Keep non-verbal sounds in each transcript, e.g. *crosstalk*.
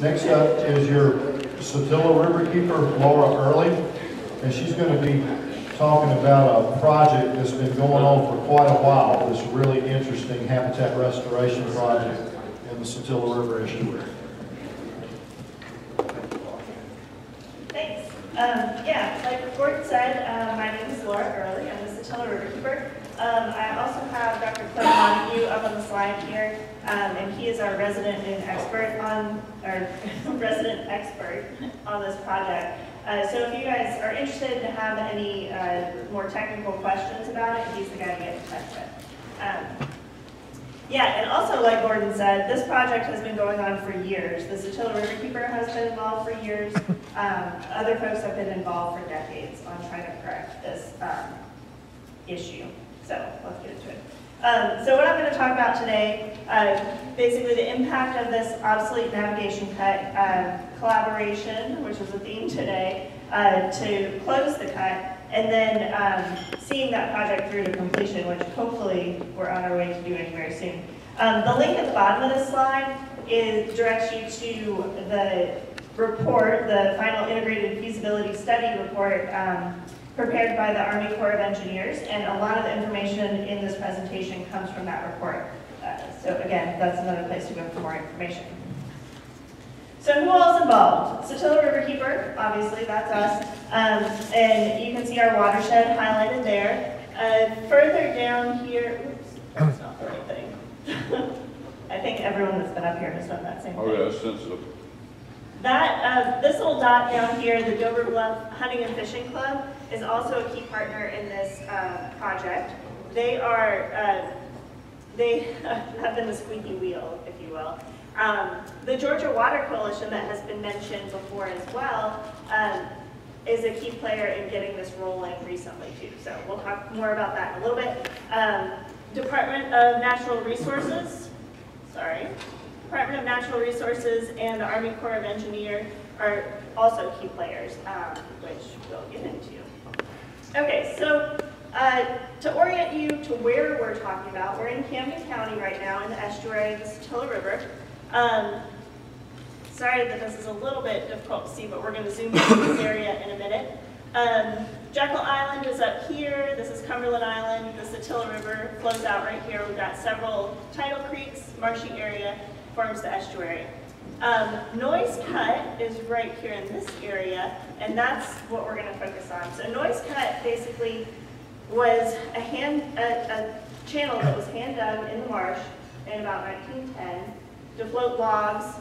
Next up is your Satilla River Keeper, Laura Early, and she's going to be talking about a project that's been going on for quite a while, this really interesting habitat restoration project in the Satilla River estuary. Thanks. Um, yeah, like Gordon said, uh, my name is Laura Early. I'm the Satilla River Keeper. Um, I also have Dr. Clay Montague up on the slide here, um, and he is our resident and expert on, or *laughs* resident expert on this project. Uh, so if you guys are interested to have any uh, more technical questions about it, he's the guy to get in touch with. Um, yeah, and also like Gordon said, this project has been going on for years. The Satilla River Keeper has been involved for years. *laughs* Um, other folks have been involved for decades on trying to correct this um, issue. So let's get into it. Um, so what I'm going to talk about today, uh, basically the impact of this obsolete navigation cut, uh, collaboration, which is a theme today, uh, to close the cut, and then um, seeing that project through to completion, which hopefully we're on our way to doing very soon. Um, the link at the bottom of this slide is directs you to the report, the final integrated feasibility study report um, prepared by the Army Corps of Engineers, and a lot of the information in this presentation comes from that report. Uh, so again, that's another place to go for more information. So who else is involved? Satilla Riverkeeper, obviously, that's us. Um, and you can see our watershed highlighted there. Uh, further down here, oops, that's not the right thing. *laughs* I think everyone that's been up here has done that same thing. Oh, yeah, sensitive. That, uh, this little dot down here, the Dover Bluff Hunting and Fishing Club, is also a key partner in this uh, project. They are, uh, they *laughs* have been the squeaky wheel, if you will. Um, the Georgia Water Coalition that has been mentioned before as well um, is a key player in getting this rolling recently too. So we'll talk more about that in a little bit. Um, Department of Natural Resources, sorry, Department of Natural Resources and the Army Corps of Engineers are also key players, um, which we'll get into. Okay, so uh, to orient you to where we're talking about, we're in Camden County right now in the estuary of the Satilla River. Um, sorry that this is a little bit difficult to see, but we're going to zoom into this area in a minute. Um, Jekyll Island is up here. This is Cumberland Island. The Satilla River flows out right here. We've got several tidal creeks, marshy area, forms the estuary. Um, Noyes cut is right here in this area, and that's what we're going to focus on. So Noyes cut basically was a hand a, a channel that was hand dug in the marsh in about 1910 to float logs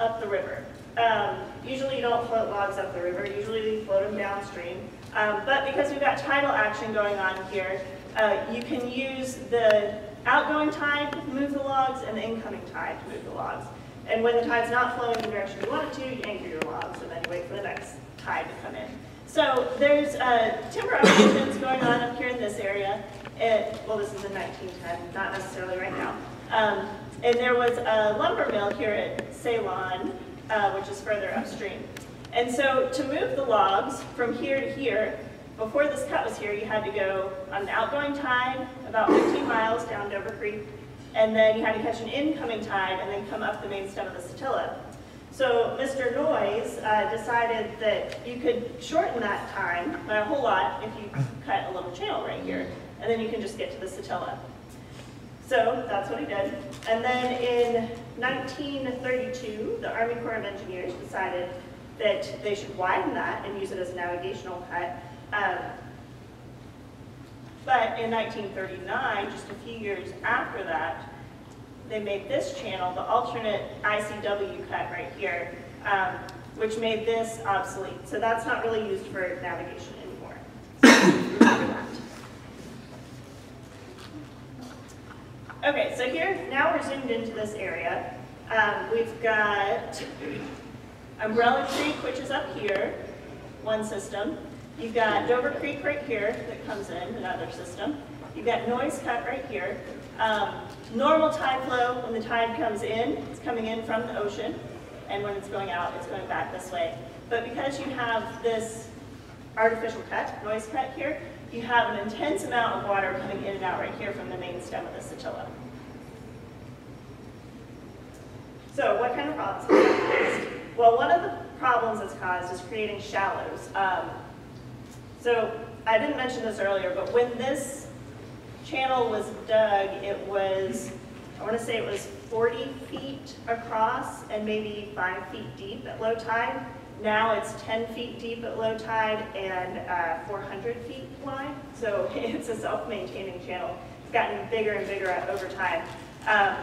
up the river. Um, usually you don't float logs up the river, usually you float them downstream. Um, but because we've got tidal action going on here, uh, you can use the outgoing tide moves the logs and the incoming tide to move the logs. And when the tide's not flowing in the direction you want it to, you anchor your logs and then you wait for the next tide to come in. So there's uh, timber operations going on up here in this area. It, well, this is in 1910, not necessarily right now. Um, and there was a lumber mill here at Ceylon, uh, which is further upstream. And so to move the logs from here to here, before this cut was here, you had to go on an outgoing tide about 15 miles down Dover Creek, and then you had to catch an incoming tide and then come up the main stem of the Satilla. So Mr. Noyes uh, decided that you could shorten that time by a whole lot if you cut a little channel right here, and then you can just get to the Satilla. So that's what he did. And then in 1932, the Army Corps of Engineers decided that they should widen that and use it as a navigational cut. Um, but in 1939, just a few years after that, they made this channel, the alternate ICW cut right here, um, which made this obsolete. So that's not really used for navigation anymore. Okay, so here, now we're zoomed into this area. Um, we've got Umbrella Creek, which is up here, one system. You've got Dover Creek right here that comes in, another system. You've got Noyes Cut right here. Um, normal tide flow, when the tide comes in, it's coming in from the ocean, and when it's going out, it's going back this way. But because you have this artificial cut, Noyes cut here, you have an intense amount of water coming in and out right here from the main stem of the Satilla. So what kind of problems that caused? Well, one of the problems it's caused is creating shallows. Um, so I didn't mention this earlier, but when this channel was dug, it was, I want to say it was 40 feet across and maybe five feet deep at low tide. Now it's 10 feet deep at low tide and uh, 400 feet wide. So *laughs* it's a self-maintaining channel. It's gotten bigger and bigger over time. Um,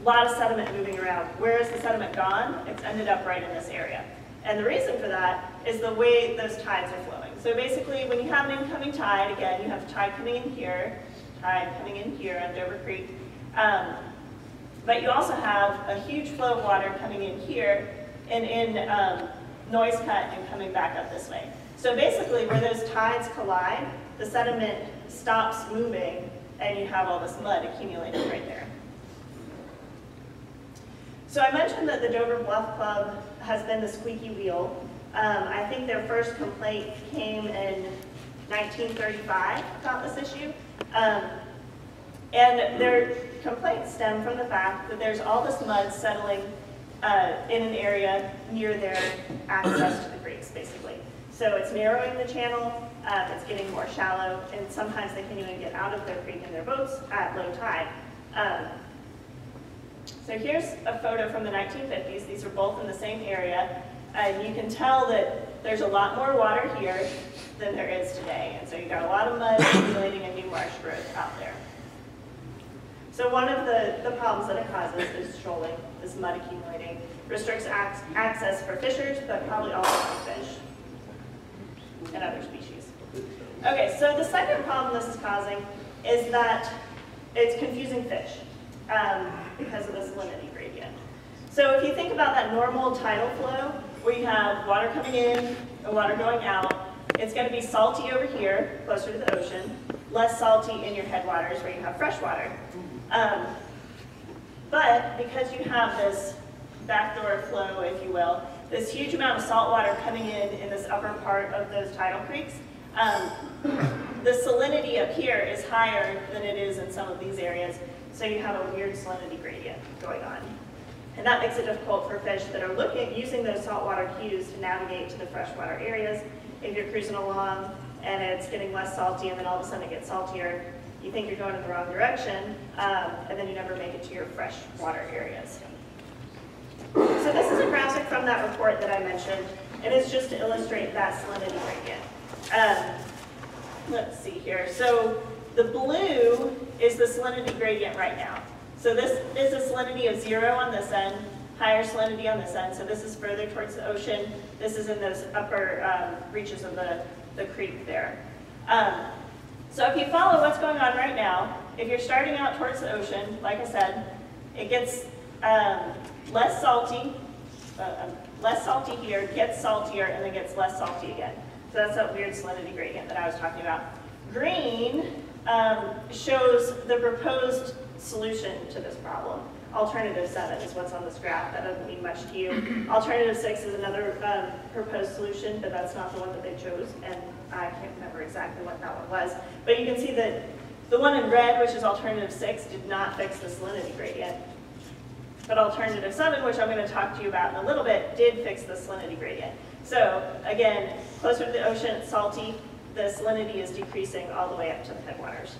a lot of sediment moving around. Where is the sediment gone? It's ended up right in this area. And the reason for that is the way those tides are flowing. So basically, when you have an incoming tide, again, you have tide coming in here, tide coming in here on Dover Creek. Um, but you also have a huge flow of water coming in here and in um, Noyes cut and coming back up this way. So basically, where those tides collide, the sediment stops moving and you have all this mud accumulating right there. So I mentioned that the Dover Bluff Club has been the squeaky wheel. Um, I think their first complaint came in 1935 about this issue. Um, and their complaints stem from the fact that there's all this mud settling uh, in an area near their access to the creeks, basically. So it's narrowing the channel, uh, it's getting more shallow, and sometimes they can't even get out of their creek in their boats at low tide. Um, so here's a photo from the 1950s. These are both in the same area. And you can tell that there's a lot more water here than there is today. And so you've got a lot of mud accumulating and new marsh growth out there. So one of the, the problems that it causes is shoaling, this mud accumulating, restricts ac access for fishers, but probably also for fish and other species. Okay, so the second problem this is causing is that it's confusing fish um, because of the salinity gradient. So if you think about that normal tidal flow, you have water coming in and water going out, it's going to be salty over here, closer to the ocean, less salty in your headwaters where you have fresh water. Um, but because you have this backdoor flow, if you will, this huge amount of salt water coming in in this upper part of those tidal creeks, um, the salinity up here is higher than it is in some of these areas, so you have a weird salinity gradient going on. And that makes it difficult for fish that are looking, using those saltwater cues to navigate to the freshwater areas. If you're cruising along and it's getting less salty and then all of a sudden it gets saltier, you think you're going in the wrong direction, um, and then you never make it to your freshwater areas. So this is a graphic from that report that I mentioned, and it's just to illustrate that salinity gradient. Um, let's see here. So the blue is the salinity gradient right now. So this is a salinity of zero on this end, higher salinity on this end. So this is further towards the ocean. This is in those upper um, reaches of the, the creek there. Um, so if you follow what's going on right now, if you're starting out towards the ocean, like I said, it gets um, less salty, uh, um, less salty here, gets saltier, and then gets less salty again. So that's that weird salinity gradient that I was talking about. Green um, shows the proposed solution to this problem. Alternative seven is what's on this graph. That doesn't mean much to you. *clears throat* Alternative six is another um, proposed solution, but that's not the one that they chose, and I can't remember exactly what that one was. But you can see that the one in red, which is alternative six, did not fix the salinity gradient. But alternative seven, which I'm going to talk to you about in a little bit, did fix the salinity gradient. So again, closer to the ocean, it's salty. The salinity is decreasing all the way up to the headwaters.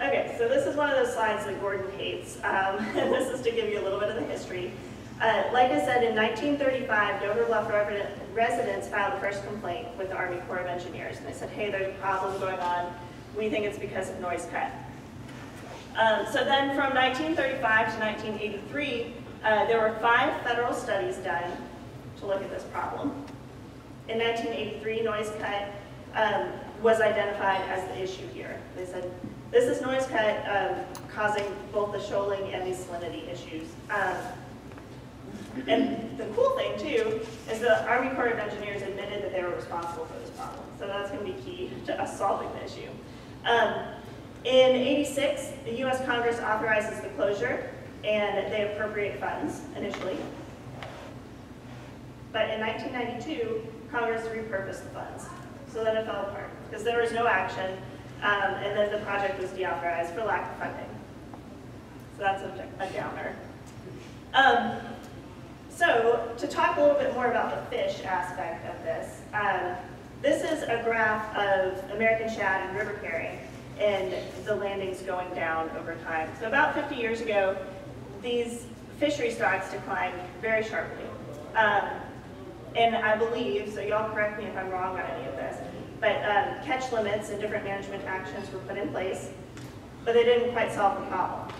Okay, so this is one of those slides that Gordon hates, um, and *laughs* this is to give you a little bit of the history. Uh, like I said, in 1935, Dover Bluff residents filed the first complaint with the Army Corps of Engineers, and they said, hey, there's a problem going on. We think it's because of Noyes cut. Um, so then from 1935 to 1983, uh, there were five federal studies done to look at this problem. In 1983, Noyes cut um, was identified as the issue here. They said, this is Noyes cut um, causing both the shoaling and the salinity issues. Um, and the cool thing too is the Army Corps of Engineers admitted that they were responsible for this problem. So that's going to be key to us solving the issue. Um, in 86, the U.S. Congress authorizes the closure and they appropriate funds initially. But in 1992, Congress repurposed the funds. So then it fell apart because there was no action um, and then the project was deauthorized for lack of funding. So that's a, downer. Um, so to talk a little bit more about the fish aspect of this, um, this is a graph of American shad and river herring and the landings going down over time. So about 50 years ago, these fishery stocks declined very sharply. Um, and I believe, so y'all correct me if I'm wrong on any of this, but um, catch limits and different management actions were put in place, but they didn't quite solve the problem.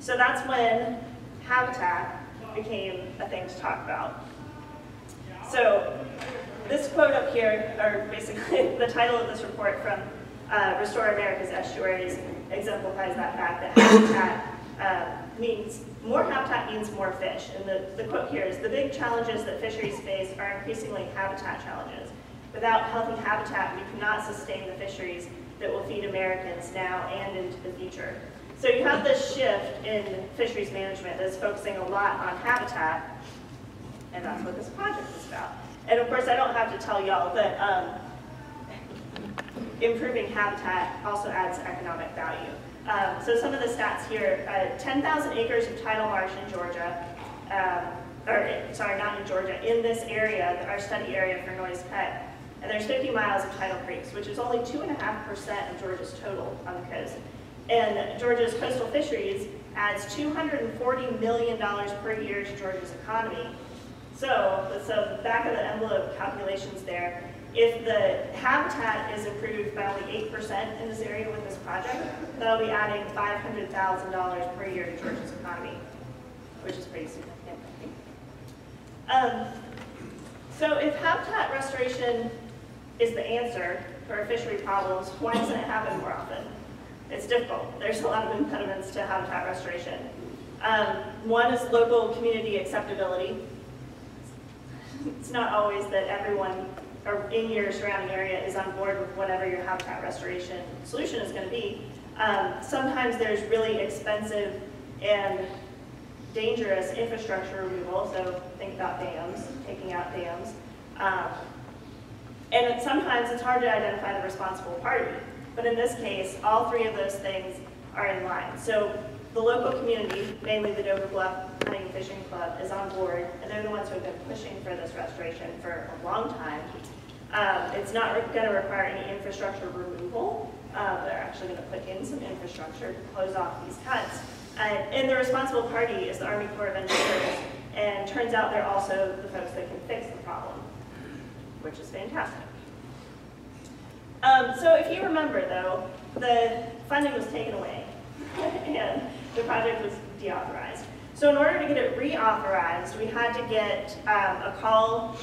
So that's when habitat became a thing to talk about. So this quote up here, or basically *laughs* the title of this report from uh, Restore America's Estuaries exemplifies that fact that habitat uh, means, more habitat means more fish. And the, the quote here is, the big challenges that fisheries face are increasingly habitat challenges. Without healthy habitat, we cannot sustain the fisheries that will feed Americans now and into the future. So you have this shift in fisheries management that's focusing a lot on habitat, and that's what this project is about. And of course, I don't have to tell y'all that um, improving habitat also adds economic value. Um, so some of the stats here, uh, 10,000 acres of tidal marsh in Georgia, um, or sorry, not in Georgia, in this area, our study area for Noyes Cut, and there's 50 miles of tidal creeks, which is only 2.5% of Georgia's total on the coast. And Georgia's coastal fisheries adds $240 million per year to Georgia's economy. So, so back of the envelope calculations there, if the habitat is improved by only 8% in this area with this project, that'll be adding $500,000 per year to Georgia's economy, which is pretty significant. Um, so if habitat restoration is the answer for fishery problems, why doesn't it happen more often? It's difficult. There's a lot of impediments to habitat restoration. Um, one is local community acceptability. It's not always that everyone or in your surrounding area is on board with whatever your habitat restoration solution is going to be. Um, sometimes there's really expensive and dangerous infrastructure removal, so think about dams, taking out dams. Um, and it, sometimes it's hard to identify the responsible party. But in this case, all three of those things are in line. So the local community, mainly the Dover Bluff Hunting and Fishing Club, is on board, and they're the ones who have been pushing for this restoration for a long time. Um, it's not going to require any infrastructure removal. Uh, they're actually going to put in some infrastructure to close off these cuts. And, and the responsible party is the Army Corps of Engineers, and turns out they're also the folks that can fix the problem, which is fantastic. Um, so if you remember though, the funding was taken away *laughs* and the project was deauthorized. So in order to get it reauthorized, we had to get um, a call,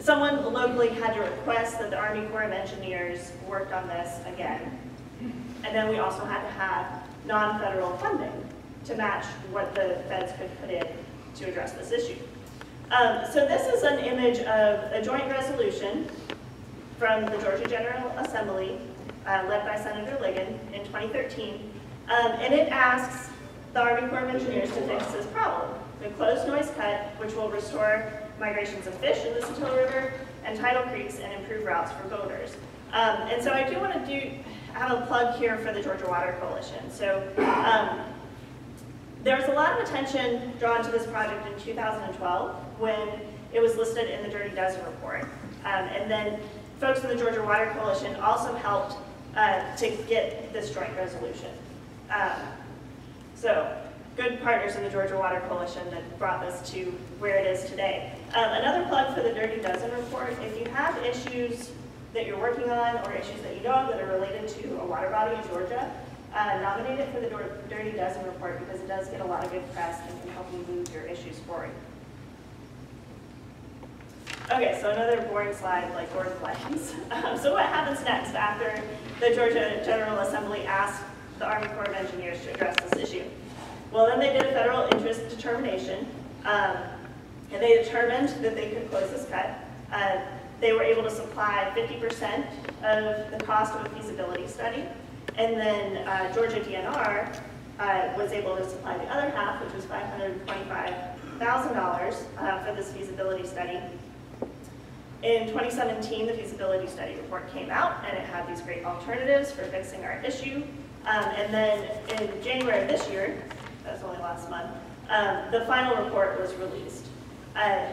someone locally had to request that the Army Corps of Engineers worked on this again. And then we also had to have non-federal funding to match what the feds could put in to address this issue. Um, so this is an image of a joint resolution from the Georgia General Assembly, uh, led by Senator Ligon in 2013, um, and it asks the Army Corps of Engineers to fix this problem. The closed Noyes cut, which will restore migrations of fish in the Satilla River and tidal creeks and improve routes for boaters. Um, and so I do want to do have a plug here for the Georgia Water Coalition. So um, there was a lot of attention drawn to this project in 2012 when it was listed in the Dirty Dozen report. Um, and then folks in the Georgia Water Coalition also helped uh, to get this joint resolution. Um, so good partners in the Georgia Water Coalition that brought this to where it is today. Um, another plug for the Dirty Dozen report, if you have issues that you're working on or issues that you know that are related to a water body in Georgia, uh, nominate it for the Dirty Dozen report because it does get a lot of good press and can help you move your issues forward. Okay, so another boring slide like Gordon Flames. *laughs* Um, so what happens next after the Georgia General Assembly asked the Army Corps of Engineers to address this issue? Well, then they did a federal interest determination, um, and they determined that they could close this cut. Uh, they were able to supply 50% of the cost of a feasibility study, and then uh, Georgia DNR uh, was able to supply the other half, which was $525,000 uh, for this feasibility study. In 2017, the feasibility study report came out, and it had these great alternatives for fixing our issue. Um, and then in January of this year, that was only last month, um, the final report was released. Uh,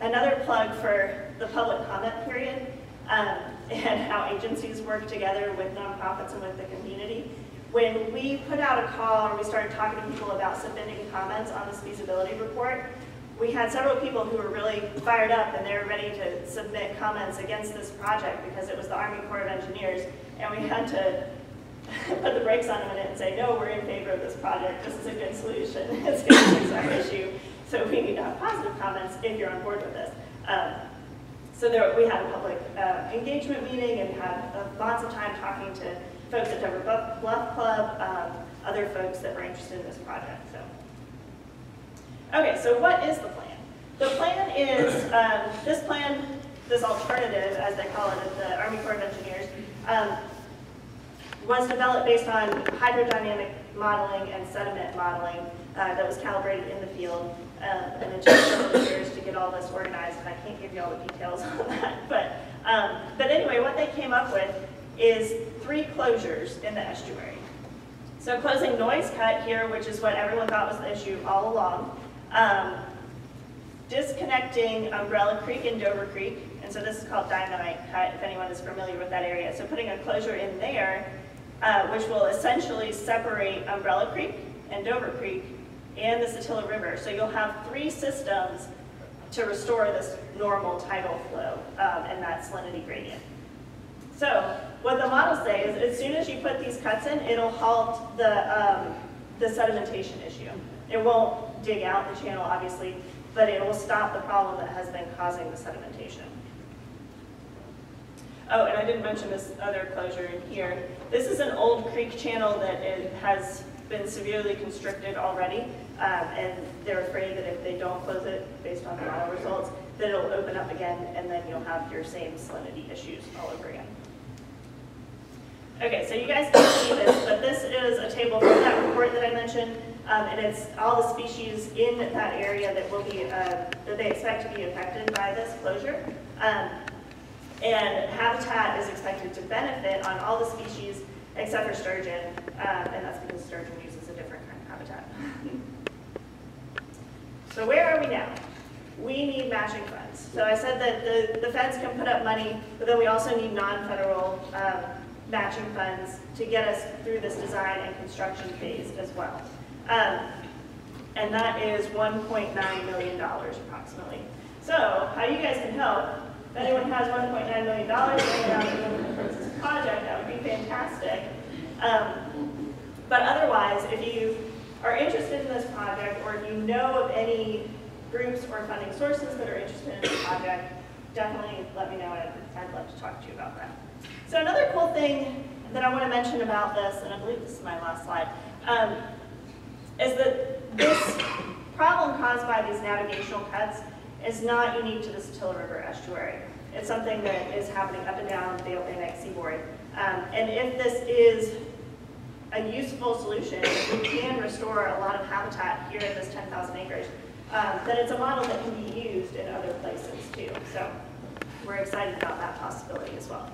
Another plug for the public comment period um, *laughs* and how agencies work together with nonprofits and with the community. When we put out a call and we started talking to people about submitting comments on this feasibility report, we had several people who were really fired up and they were ready to submit comments against this project because it was the Army Corps of Engineers. And we had to *laughs* put the brakes on it and say, no, we're in favor of this project. This is a good solution. *laughs* It's going to fix our issue. So we need to have positive comments if you're on board with this. Um, so there, we had a public uh, engagement meeting and had uh, lots of time talking to folks at Bluff Bluff Club, um, other folks that were interested in this project. So, okay, so what is the plan? The plan is *clears throat* um, this plan, this alternative, as they call it at the Army Corps of Engineers, um, was developed based on hydrodynamic modeling and sediment modeling uh, that was calibrated in the field. Um, and it took several years to get all this organized, and I can't give you all the details *laughs* on that. But, um, but anyway, what they came up with is three closures in the estuary. So closing Noyes Cut here, which is what everyone thought was the issue all along. Um, disconnecting Umbrella Creek and Dover Creek, and so this is called Dynamite Cut, if anyone is familiar with that area. So putting a closure in there, uh, which will essentially separate Umbrella Creek and Dover Creek and the Satilla River. So you'll have three systems to restore this normal tidal flow um, and that salinity gradient. So what the models say is as soon as you put these cuts in, it'll halt the, um, the sedimentation issue. It won't dig out the channel, obviously, but it will stop the problem that has been causing the sedimentation. Oh, and I didn't mention this other closure in here. This is an old creek channel that it has been severely constricted already, um, and they're afraid that if they don't close it, based on the model results, that it'll open up again, and then you'll have your same salinity issues all over again. Okay, so you guys can see this, but this is a table from that report that I mentioned, um, and it's all the species in that area that will be, uh, that they expect to be affected by this closure. Um, and habitat is expected to benefit on all the species except for sturgeon, um, and that's because sturgeon uses a different kind of habitat. *laughs* so where are we now? We need matching funds. So I said that the, the feds can put up money, but then we also need non-federal um, matching funds to get us through this design and construction phase as well. Um, and that is $1.9 million approximately. So how you guys can help, if anyone has $1.9 million around towards this project, that would be fantastic. Um, but otherwise, if you are interested in this project or if you know of any groups or funding sources that are interested in this project, definitely let me know. I'd, I'd love to talk to you about that. So another cool thing that I want to mention about this, and I believe this is my last slide, um, is that this problem caused by these navigational cuts is not unique to the Satilla River estuary. It's something that is happening up and down the Atlantic seaboard. Um, and if this is a useful solution, we can restore a lot of habitat here in this 10,000 acres, um, then it's a model that can be used in other places too. So we're excited about that possibility as well.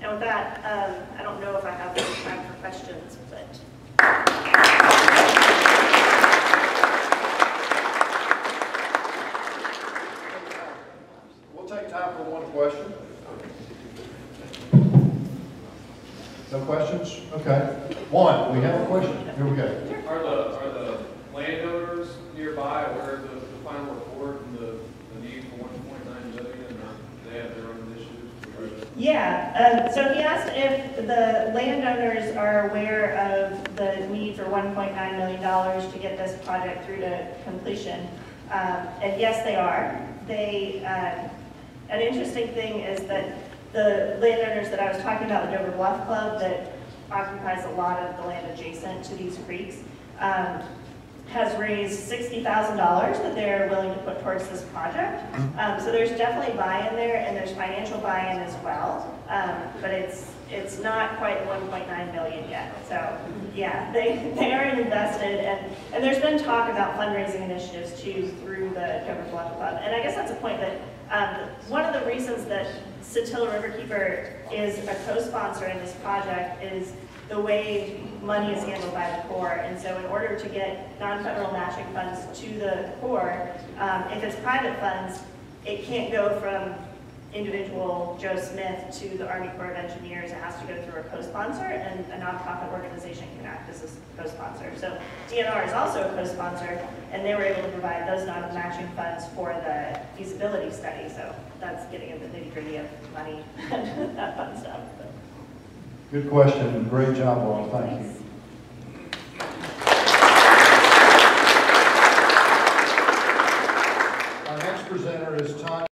And with that, um, I don't know if I have any time for questions, but. We'll take time for one question. No questions? Okay. One, we have a question. Here we go. Are the, are the landowners nearby aware of the, the final report and the, the need for one point nine million, or they have their own issues? Um, so he asked if the landowners are aware of the need for $1.9 million to get this project through to completion. Um, And yes, they are. They, uh, an interesting thing is that the landowners that I was talking about, the Dover Bluff Club, that occupies a lot of the land adjacent to these creeks, um, has raised $60,000 that they're willing to put towards this project. Um, so there's definitely buy-in there, and there's financial buy-in as well. Um, but it's, it's not quite 1.9 million yet. So, yeah, they, they are invested, and, and there's been talk about fundraising initiatives too through the Dover Bluff Club. And I guess that's a point that, um, one of the reasons that Satilla Riverkeeper is a co-sponsor in this project is the way money is handled by the Corps. And so in order to get non-federal matching funds to the Corps, um, if it's private funds, it can't go from individual Joe Smith to the Army Corps of Engineers. It has to go through a co-sponsor, and a nonprofit organization can act as a co-sponsor. So DNR is also a co-sponsor, and they were able to provide those non-matching funds for the feasibility study. So that's getting into the nitty-gritty of money *laughs* and that fun stuff. Good question, great job, Laura, thank you. Thanks.